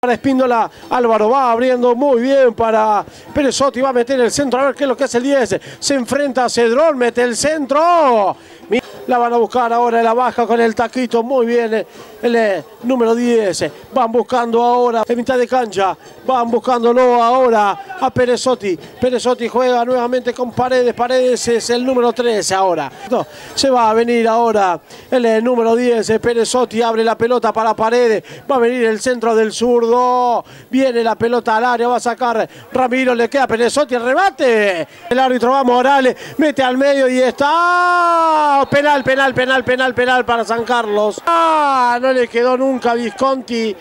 Para Espíndola, Álvaro va abriendo muy bien para Perezotti, va a meter el centro, a ver qué es lo que hace el 10. Se enfrenta a Cedrón, mete el centro. La van a buscar ahora en la baja con el taquito, muy bien el, eh, número 10. Van buscando ahora en mitad de cancha, van buscándolo ahora a Perezotti. Perezotti juega nuevamente con Paredes, Paredes es el número 13 ahora. se va a venir ahora el eh, número 10, Perezotti. Abre la pelota para Paredes, va a venir el centro del zurdo, viene la pelota al área, va a sacar Ramiro, le queda Perezotti, el remate. El árbitro va Morales, mete al medio y está. Penal penal, penal, penal, penal, para San Carlos. Ah, no le quedó nunca Visconti.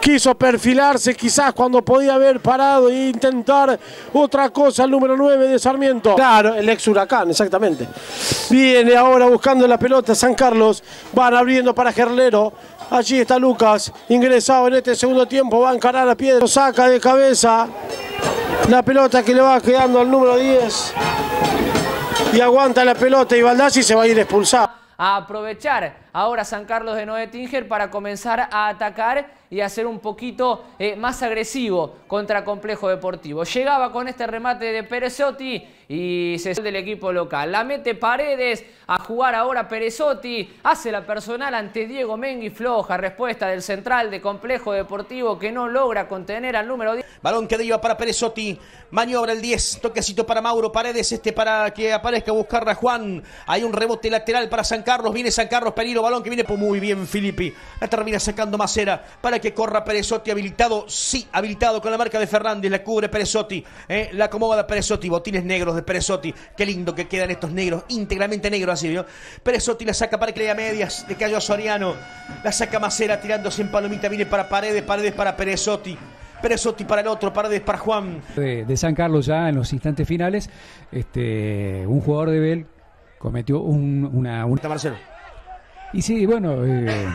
Quiso perfilarse quizás cuando podía haber parado e intentar otra cosa el número 9 de Sarmiento. Claro, el ex Huracán, exactamente. Viene ahora buscando la pelota San Carlos. Van abriendo para Gerlero. Allí está Lucas, ingresado en este segundo tiempo. Va a encarar a Piedra. Saca de cabeza la pelota que le va quedando al número 10 y aguanta la pelota y Baldassi se va a ir expulsado. A aprovechar ahora San Carlos de Noé Tinger para comenzar a atacar y a ser un poquito eh, más agresivo contra Complejo Deportivo. Llegaba con este remate de Perezotti y se sale del equipo local. La mete Paredes a jugar ahora Perezotti. Hace la personal ante Diego Mengui floja. Respuesta del central de Complejo Deportivo que no logra contener al número 10. Balón que deriva para Perezotti. Maniobra el 10. Toquecito para Mauro Paredes. Este para que aparezca a buscar a Juan. Hay un rebote lateral para San Carlos. Viene San Carlos Peligro balón que viene por muy bien Filippi. La termina sacando Macera para que corra Perezotti habilitado. Sí, habilitado con la marca de Fernández. La cubre Perezotti. Eh, la acomoda Perezotti. Botines negros de Perezotti. Qué lindo que quedan estos negros. íntegramente negros así, ¿vio? Perezotti la saca para que le dé medias. Le cayó a Soriano. La saca Macera tirándose en palomita. Viene para Paredes. Paredes para Perezotti. Perezotti para el otro, Paredes para Juan. De, San Carlos ya en los instantes finales, este, un jugador de Bel cometió un, una, una... Marcelo. Y sí, bueno, eh,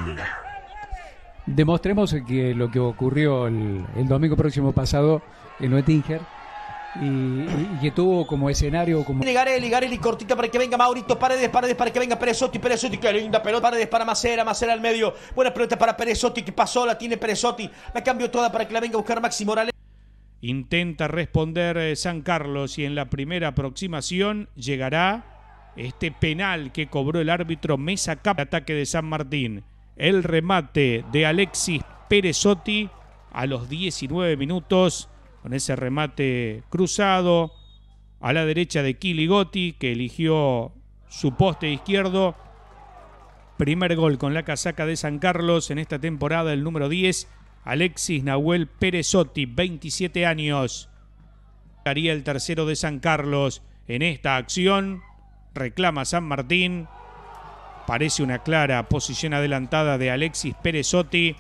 demostremos que lo que ocurrió el, domingo próximo pasado en Oettinger y, que tuvo como escenario como Garelli, Garelli cortita para que venga Maurito Paredes, Paredes para que venga Perezotti, Perezotti, qué linda pelota, Paredes para Macera, Macera al medio, buena pelota para Perezotti que pasó, la tiene Perezotti, la cambió toda para que la venga a buscar Maxi Morales. Intenta responder eh, San Carlos y en la primera aproximación llegará este penal que cobró el árbitro Mesa Cap, ataque de San Martín. El remate de Alexis Perezotti a los 19 minutos, con ese remate cruzado a la derecha de Kiligotti, que eligió su poste izquierdo. Primer gol con la casaca de San Carlos en esta temporada, el número 10, Alexis Nahuel Perezotti, 27 años. Haría el tercero de San Carlos en esta acción reclama San Martín. Parece una clara posición adelantada de Alexis Perezotti.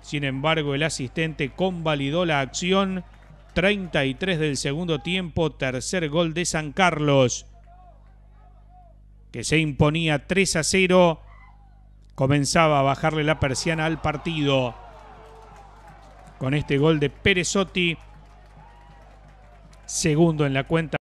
Sin embargo, el asistente convalidó la acción. 33 del segundo tiempo, tercer gol de San Carlos, que se imponía 3 a 0. Comenzaba a bajarle la persiana al partido. Con este gol de Perezotti, segundo en la cuenta.